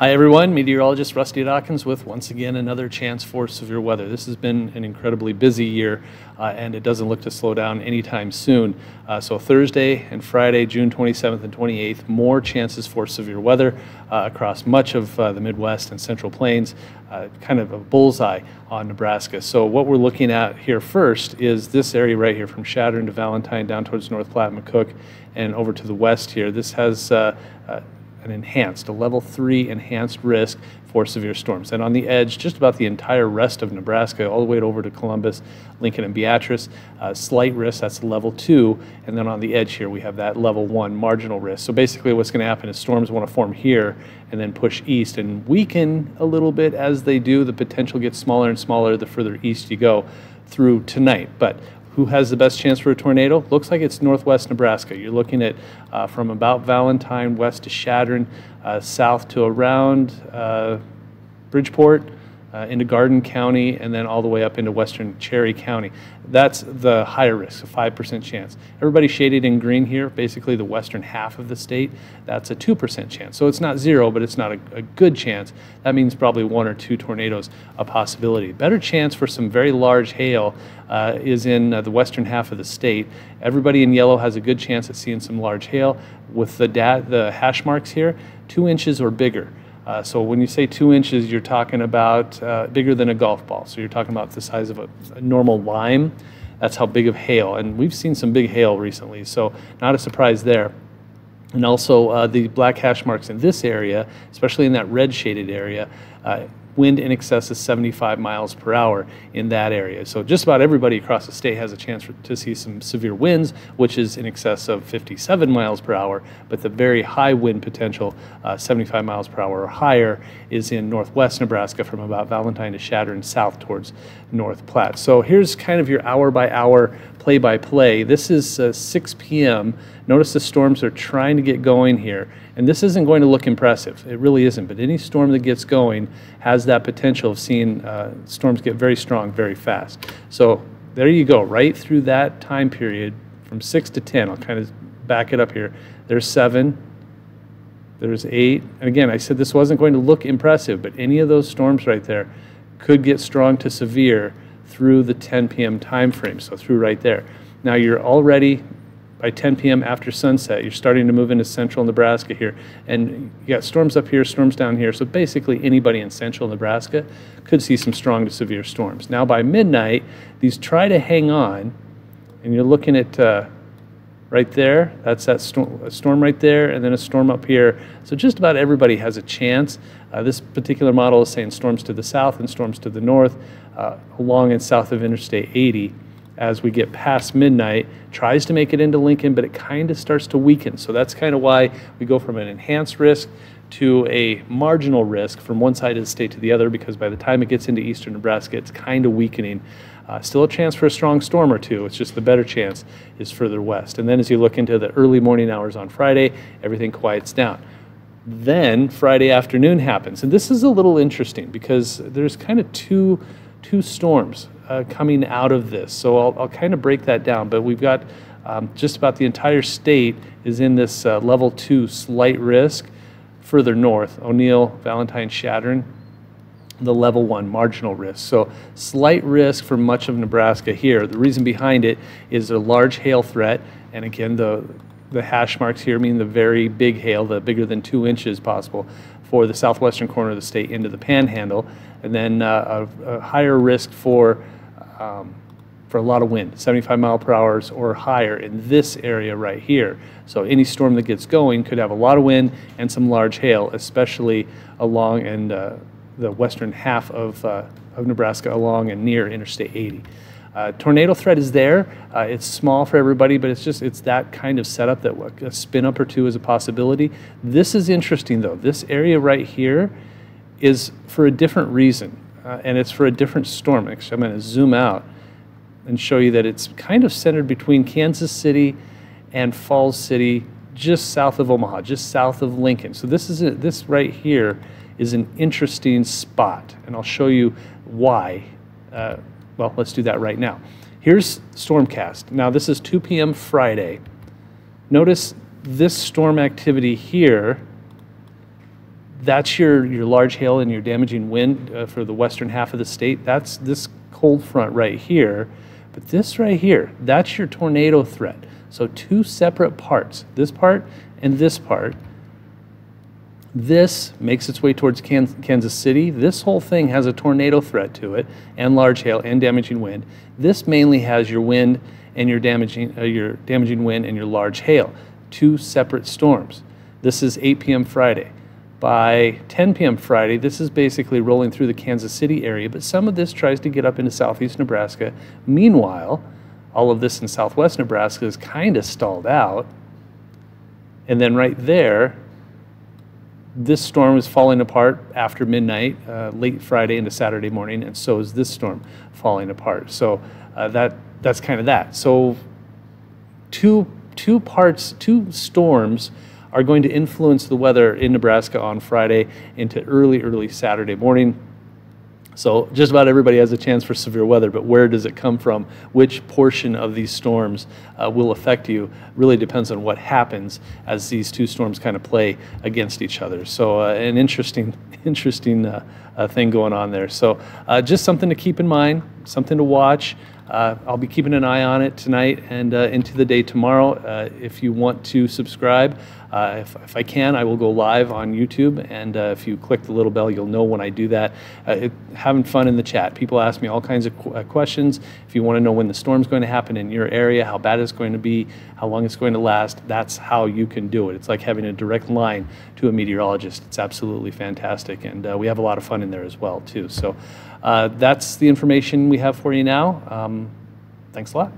Hi, everyone. Meteorologist Rusty Dawkins with once again another chance for severe weather. This has been an incredibly busy year, uh, and it doesn't look to slow down anytime soon. Uh, so, Thursday and Friday, June 27th and 28th, more chances for severe weather uh, across much of uh, the Midwest and Central Plains, uh, kind of a bullseye on Nebraska. So, what we're looking at here first is this area right here from Chadron to Valentine down towards North Platte, McCook, and over to the west here. This has uh, an enhanced, a level three enhanced risk for severe storms. And on the edge, just about the entire rest of Nebraska, all the way over to Columbus, Lincoln, and Beatrice, uh, slight risk, that's level two. And then on the edge here, we have that level one marginal risk. So basically, what's going to happen is storms want to form here and then push east and weaken a little bit as they do. The potential gets smaller and smaller the further east you go through tonight. But who has the best chance for a tornado? Looks like it's northwest Nebraska. You're looking at uh, from about Valentine west to Chadron, uh, south to around uh, Bridgeport, uh, into Garden County and then all the way up into western Cherry County. That's the higher risk, a 5% chance. Everybody shaded in green here, basically the western half of the state, that's a 2% chance. So it's not zero, but it's not a, a good chance. That means probably one or two tornadoes a possibility. Better chance for some very large hail uh, is in uh, the western half of the state. Everybody in yellow has a good chance at seeing some large hail. With the, the hash marks here, two inches or bigger. Uh, so when you say two inches, you're talking about uh, bigger than a golf ball. So you're talking about the size of a, a, normal lime. That's how big of hail. And we've seen some big hail recently, so not a surprise there. And also uh, the black hash marks in this area, especially in that red shaded area, uh, wind in excess of 75 miles per hour in that area. So just about everybody across the state has a chance for, to see some severe winds, which is in excess of 57 miles per hour, but the very high wind potential, uh, 75 miles per hour or higher, is in northwest Nebraska from about Valentine to Chadron south towards North Platte. So here's kind of your hour by hour play by play. This is uh, 6 p.m. Notice the storms are trying to get going here. And this isn't going to look impressive. It really isn't. But any storm that gets going has that potential of seeing uh, storms get very strong very fast. So there you go, right through that time period from 6 to 10. I'll kind of back it up here. There's 7, there's 8. And again, I said this wasn't going to look impressive, but any of those storms right there could get strong to severe through the 10 p.m. time frame, so through right there. Now you're already by 10 p.m. after sunset, you're starting to move into central Nebraska here. And you got storms up here, storms down here. So basically, anybody in central Nebraska could see some strong to severe storms. Now, by midnight, these try to hang on, and you're looking at uh, right there. That's that storm, storm right there, and then a storm up here. So just about everybody has a chance. Uh, this particular model is saying storms to the south and storms to the north, uh, along and south of Interstate 80 as we get past midnight, tries to make it into Lincoln, but it kind of starts to weaken. So that's kind of why we go from an enhanced risk to a marginal risk from one side of the state to the other because by the time it gets into eastern Nebraska, it's kind of weakening. Uh, still a chance for a strong storm or two. It's just the better chance is further west. And then as you look into the early morning hours on Friday, everything quiets down. Then Friday afternoon happens. And this is a little interesting because there's kind of two, two storms uh, coming out of this. So I'll, I'll kind of break that down. But we've got um, just about the entire state is in this uh, level two slight risk. Further north, O'Neill, Valentine, Chadron, the level one marginal risk. So slight risk for much of Nebraska here. The reason behind it is a large hail threat. And again, the, the hash marks here mean the very big hail, the bigger than two inches possible for the southwestern corner of the state into the panhandle. And then uh, a, a higher risk for um, for a lot of wind, 75 mile per hour or higher in this area right here. So any storm that gets going could have a lot of wind and some large hail, especially along and uh, the western half of, uh, of Nebraska along and near Interstate 80. Uh, tornado threat is there. Uh, it's small for everybody, but it's just it's that kind of setup that a spin up or two is a possibility. This is interesting though. This area right here is for a different reason uh, and it's for a different storm. Actually, I'm going to zoom out and show you that it's kind of centered between Kansas City and Falls City, just south of Omaha, just south of Lincoln. So this is a, this right here is an interesting spot, and I'll show you why. Uh, well, let's do that right now. Here's Stormcast. Now this is 2 p.m. Friday. Notice this storm activity here that's your, your large hail and your damaging wind uh, for the western half of the state. That's this cold front right here. But this right here, that's your tornado threat. So two separate parts, this part and this part. This makes its way towards Kansas City. This whole thing has a tornado threat to it and large hail and damaging wind. This mainly has your wind and your damaging, uh, your damaging wind and your large hail, two separate storms. This is 8 p.m. Friday. By 10 p.m. Friday, this is basically rolling through the Kansas City area, but some of this tries to get up into southeast Nebraska. Meanwhile, all of this in southwest Nebraska is kind of stalled out. And then right there, this storm is falling apart after midnight, uh, late Friday into Saturday morning, and so is this storm falling apart. So uh, that that's kind of that. So two two parts, two storms are going to influence the weather in Nebraska on Friday into early, early Saturday morning. So just about everybody has a chance for severe weather, but where does it come from? Which portion of these storms uh, will affect you really depends on what happens as these two storms kind of play against each other. So uh, an interesting, interesting uh, uh thing going on there. So uh, just something to keep in mind, something to watch. Uh, I'll be keeping an eye on it tonight and uh, into the day tomorrow. Uh, if you want to subscribe, uh, if, if, I can, I will go live on YouTube. And uh, if you click the little bell, you'll know when I do that. Uh, it, having fun in the chat. People ask me all kinds of qu questions. If you want to know when the storm's going to happen in your area, how bad it's going to be, how long it's going to last, that's how you can do it. It's like having a direct line to a meteorologist. It's absolutely fantastic. And we have a lot of fun in there as well, too. So that's the information we have for you now. Um, thanks a lot.